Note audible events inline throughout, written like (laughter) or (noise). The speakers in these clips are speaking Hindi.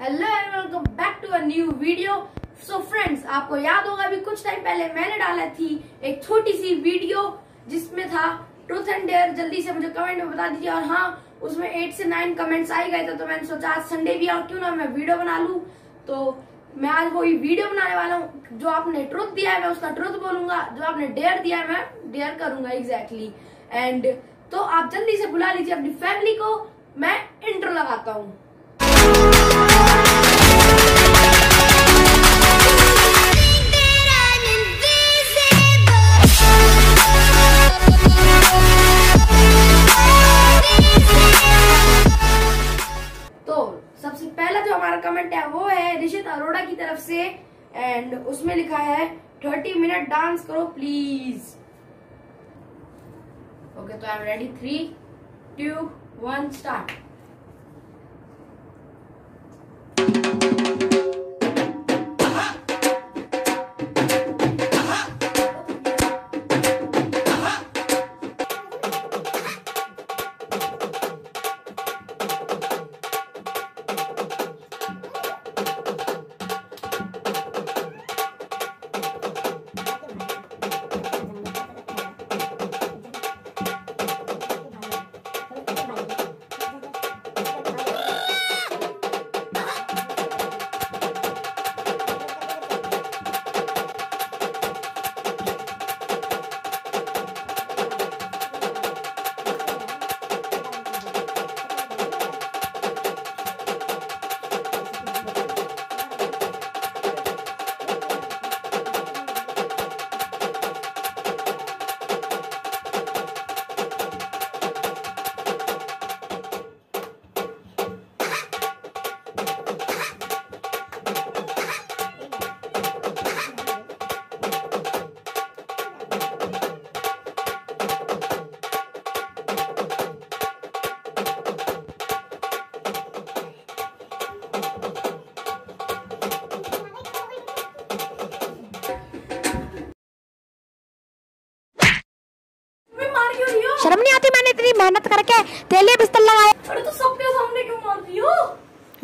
Hello and welcome back to a new video so friends आपको याद होगा अभी कुछ टाइम पहले मैंने डाला थी एक छोटी सी वीडियो जिसमें था ट्रूथ एंड डेयर जल्दी से मुझे कमेंट में बता दीजिए। और हाँ उसमें एट से नाइन कमेंट्स आ गए थे तो मैंने सोचा आज संडे भी और क्यों ना मैं वीडियो बना लूँ? तो मैं आज वही वीडियो बनाने वाला हूँ। जो आपने ट्रुथ दिया है, मैं उसका ट्रुथ बोलूँगा। जो आपने डेयर दिया है, मैं डेयर करूँगा एग्जैक्टली exactly. एंड तो आप जल्दी से बुला लीजिए अपनी फैमिली को। मैं इंट्रो लगाता हूँ। एंड उसमें लिखा है, थर्टी मिनट डांस करो, प्लीज़. ओके तो I am ready three two one start मेहनत करके लिए बिस्तर अरे तो सबके सामने क्यों मार रही हो?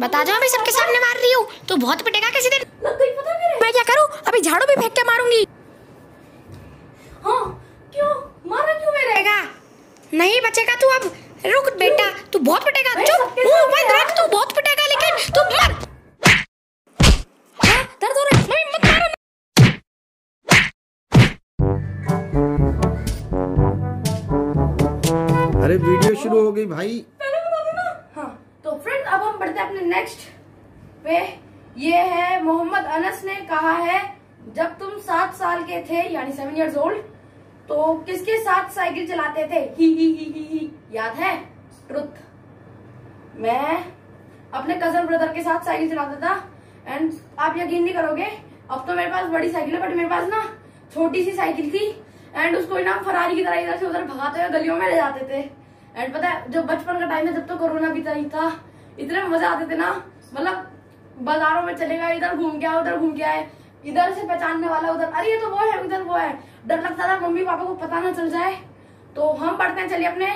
बता दो अभी सबके सामने मार रही हूँ। तू बहुत पिटेगा किसी दिन। लग गई पता मेरे? मैं क्या करूँ? अभी झाड़ू भी फेंक के मारूँगी। हाँ क्यों? मारा क्यों मेरे? नहीं बचेगा तू अब। रुक बेटा तू बहुत पिटेगा। चुप। मुँह बंद रख तू बहुत पिटेगा लेकिन तू मर। हाँ, दर्द हो रहा है। मम्मी मत अरे वीडियो शुरू हो गई भाई। पहले बता हाँ तो फ्रेंड अब हम बढ़ते हैं अपने नेक्स्ट पे। ये है मोहम्मद अनस ने कहा है, जब तुम सात साल के थे, यानी सेवन इयर्स ओल्ड तो किसके साथ साइकिल चलाते थे? ही ही ही ही ही। याद है? ट्रुथ। मैं अपने कज़न ब्रदर के साथ साइकिल चलाता था एंड आप यकीन नहीं करोगे, अब तो मेरे पास बड़ी साइकिल है बट मेरे पास ना छोटी सी साइकिल थी एंड उसको ना फरारी की तरह इधर से उधर भगाते हुए गलियों में ले जाते थे। एंड पता है, जब बचपन का टाइम है जब तो कोरोना भी था ही था। इतने मज़ा आते थे ना मतलब बाजारों में चले गए, इधर घूम के उधर घूम के आए। इधर से पहचानने वाला, उधर, अरे ये तो वो है, उधर वो है। डर लगता था, मम्मी पापा को पता ना चल जाए। तो हम पढ़ते हैं, चलिए अपने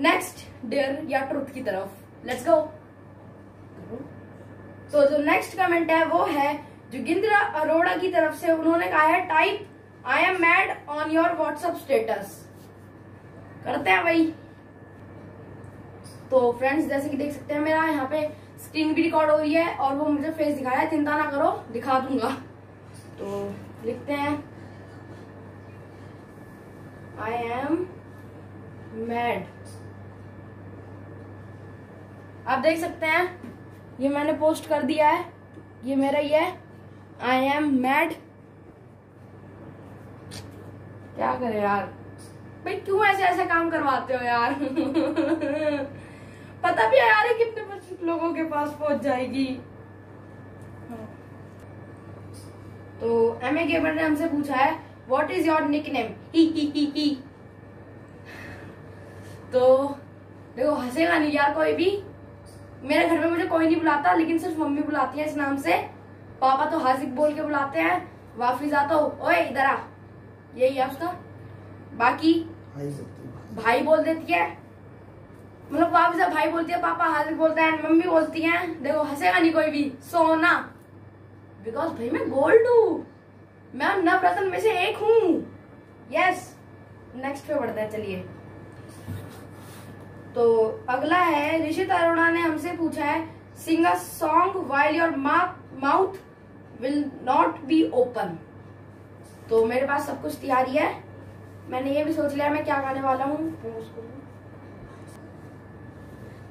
नेक्स्ट डेयर या ट्रुथ की तरफ़। लेट्स गो तो जो नेक्स्ट कमेंट है, वो है, जोगिंद्रा अरोड़ा की तरफ़ से उन्होंने कहा है type I am mad on your WhatsApp status करते हैं भाई तो फ्रेंड्स जैसे कि देख सकते हैं, मेरा यहाँ पे स्क्रीन भी रिकॉर्ड हो रही है और वो मुझे फेस दिखाया है। चिंता ना करो, दिखा दूँगा। तो लिखते हैं। आई एम मैड आप देख सकते हैं, ये मैंने पोस्ट कर दिया है। ये मेरा है आई एम मैड क्या करे यार? भाई क्यों ऐसे ऐसे काम करवाते हो यार? (laughs) पता भी है यार ये कितने लोगों के पास पहुँच जाएगी। तो एम ए गेमर ने हमसे पूछा है what is your nick name ही ही ही ही तो देखो हंसेगा नहीं यार कोई भी। मेरे घर में मुझे कोई नहीं बुलाता लेकिन सिर्फ़ मम्मी बुलाती है इस नाम से। पापा तो हाजिक बोल के बुलाते हैं। वाफिज आता हो। ओए इधर आ। यही है उसका। बाकी भाई बोल देती है। मतलब वापस से भाई बोलती है, पापा हाजिर बोलता है, मम्मी बोलती है, देखो हंसेगा नहीं कोई भी, सोना। बिकॉज़ भाई मैं गोल्ड हूँ। मैं नवरत्न में से एक हूँ। यस नेक्स्ट पे बढ़ते हैं, चलिए। तो अगला है ऋषित अरोड़ा ने हमसे पूछा है sing a song while your mouth will not be open तो मेरे पास सब कुछ तैयारी है। मैंने ये भी सोच लिया, मैं क्या गाने वाला हूँ?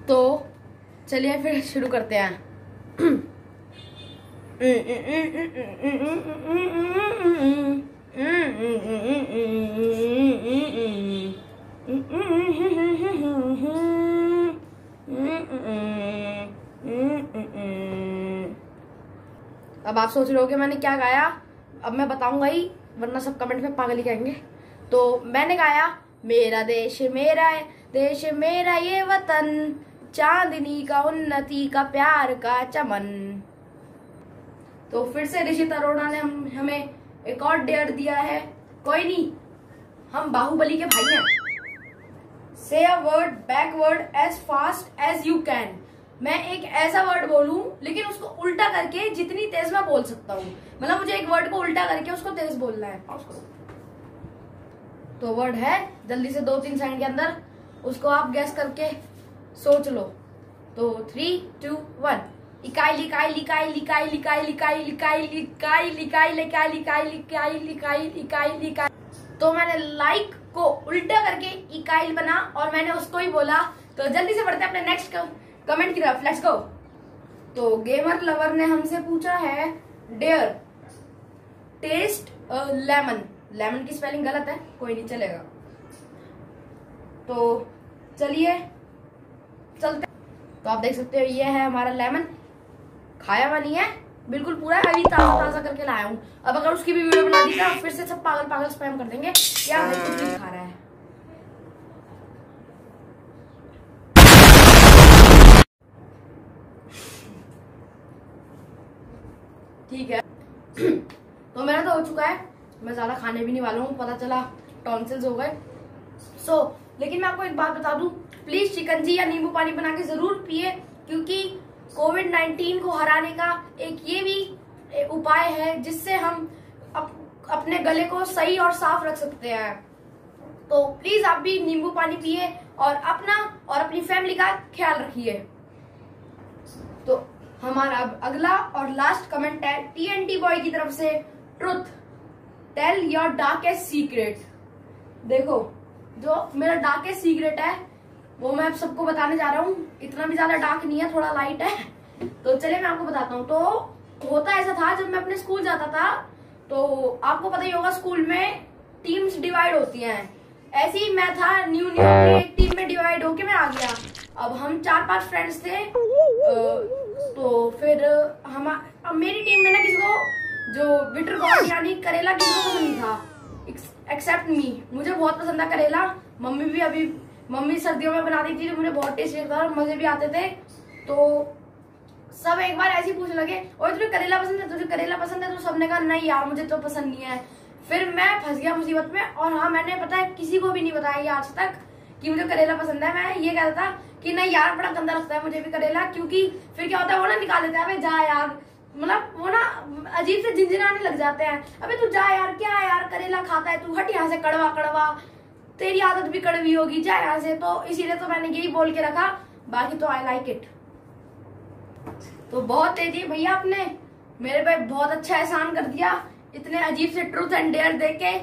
तो चलिए फिर शुरू करते हैं। अब आप सोच रहे हो कि मैंने क्या गाया? अब मैं बताऊँगा ही, वरना सब कमेंट में पागल ही कहेंगे। तो मैंने गाया, मेरा देश मेरा है, देश मेरा ये वतन। चांदनी का उन्नति का प्यार का चमन। तो फिर से ऋषित अरोड़ा ने हम हमें एक और डेयर दिया है। कोई नहीं हम बाहुबली के भाई हैं। Say a word backward as fast as you can मैं एक ऐसा वर्ड बोलूँ लेकिन उसको उल्टा करके जितनी तेज मैं बोल सकता हूँ। मतलब मुझे एक वर्ड को उल्टा करके उसको तेज बोलना है। तो वर्ड है जल्दी से दो तीन सेकंड के अंदर उसको आप गैस करके सोच लो तो थ्री टू वन इकाई लिकाई लिकाई लिकाई लिकाई लिकाई लिकाई लिकाई लिकाई लिकाई लिकाई लिकाई लिकाई लिकाई लिकाई तो मैंने लाइक को उल्टा करके इकाइल बना और मैंने उसको ही बोला तो जल्दी से बढ़ते अपने नेक्स्ट कमेंट की तरफ़ लेट्स गो तो गेमर लवर ने हमसे पूछा है डेयर टेस्ट लेमन लेमन की स्पेलिंग गलत है कोई नहीं चलेगा तो चलिए चलते तो आप देख सकते हो ये है हमारा लेमन। खाया हुआ नहीं है बिल्कुल पूरा अभी ताज़ा ताज़ा करके लाया हूँ। अब अगर उसकी भी वीडियो बना दी तो फिर से सब पागल पागल स्पैम कर देंगे। नहीं खा रहा है। ठीक है। (clears throat) तो मेरा तो हो चुका है। मैं ज़्यादा खाने भी नहीं वाला हूँ। पता चला टॉन्सिल्स हो गए। सो so, लेकिन मैं आपको एक बात बता दूँ। प्लीज़ चिकनजी या नींबू पानी बना के ज़रूर पिए क्योंकि कोविड 19 को हराने का एक ये भी उपाय है जिससे हम अप, अपने गले को सही और साफ़ रख सकते हैं। तो प्लीज़ आप भी नींबू पानी पिए और अपना और अपनी फैमिली का ख्याल रखिए। तो हमारा अब अगला और लास्ट कमेंट है टीएनटी बॉय की तरफ़ से truth tell your darkest secret देखो जो मेरा डार्केस्ट सीक्रेट है वो मैं आप सबको बताने जा रहा हूँ। इतना भी ज़्यादा डार्क नहीं है, थोड़ा लाइट है। तो चलिए मैं आपको बताता हूँ। तो होता ऐसा था, जब मैं अपने स्कूल जाता था तो आपको पता ही होगा स्कूल में टीम्स डिवाइड होती हैं। ऐसे ही मैं था न्यू न्यू एक टीम में डिवाइड होके मैं आ गया। अब हम चार पाँच फ्रेंड्स थे। तो फिर हम, अब मेरी टीम में ना किसी को, जो बिटर गॉड यानी करेला किसी को नहीं था। एक्सेप्ट मी मुझे बहुत पसंद था करेला। मम्मी भी अभी मम्मी सर्दियों में बनाती थी तो मुझे बहुत टेस्ट लगता था और मज़े भी आते थे। तो सब एक बार ऐसे ही पूछने लगे और तुझे करेला पसंद है? तुझे करेला पसंद है? तो सबने कहा, नहीं यार, मुझे तो पसंद नहीं है। फिर मैं फंस गया मुसीबत में और हाँ मैंने, पता है, किसी को भी नहीं बताया आज तक कि मुझे करेला पसंद है। मैं ये कहता था कि, नहीं यार, बड़ा गंदा लगता है मुझे भी करेला, क्योंकि फिर क्या होता है, वो ना निकाल देते हैं जा यार। मतलब वो ना अजीब से झिंझिनाने लग जाते हैं। अबे, तू जा यार, क्या यार, करेला खाता है तू? हट यहाँ से, कड़वा कड़वा। तेरी आदत भी कड़वी होगी जा यहाँ से तो इसीलिए तो मैंने यही बोल के रखा बाकी तो आई लाइक इट तो बहुत तेज़ी भैया आपने मेरे पे बहुत अच्छा एहसान कर दिया इतने अजीब से ट्रूथ एंड डेयर देके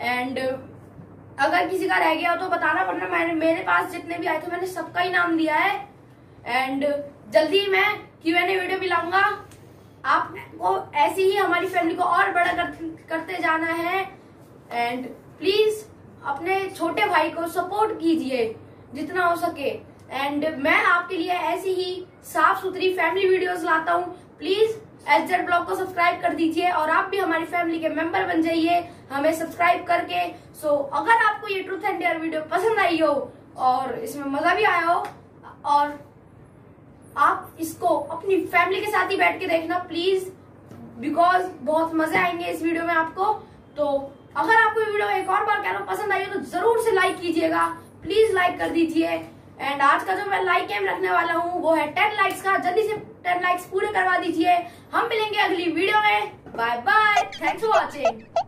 एंड अगर किसी का रह गया हो तो बताना वरना मैंने मेरे पास जितने भी आए थे मैंने सबका ही नाम दिया है एंड जल्दी मैं क्यू एन ए वीडियो भी लाऊँगा आपको ऐसी ही हमारी फैमिली को और बड़ा कर, करते जाना है एंड प्लीज़ छोटे भाई को सपोर्ट कीजिए जितना हो सके। एंड मैं आपके लिए ऐसी ही साफ़ सुथरी फैमिली वीडियोस लाता हूँ। प्लीज़ एच जेड ब्लॉग को सब्सक्राइब कर दीजिए और आप भी हमारी फैमिली के मेंबर बन जाइए हमें सब्सक्राइब करके। सो so, अगर आपको ये ट्रूथ एंड डेयर वीडियो पसंद आई हो और इसमें मज़ा भी आया हो और आप इसको अपनी फैमिली के साथ ही बैठ के देखना प्लीज़ बिकॉज़ बहुत मज़े आएँगे इस वीडियो में आपको। तो अगर आपको वीडियो एक और बार कहना पसंद आई तो ज़रूर से लाइक कीजिएगा। प्लीज़ लाइक कर दीजिए। एंड आज का जो मैं लाइक एम रखने वाला हूँ, वो है टेन लाइक्स का। जल्दी से टेन लाइक्स पूरे करवा दीजिए। हम मिलेंगे अगली वीडियो में। Bye bye thanks for watching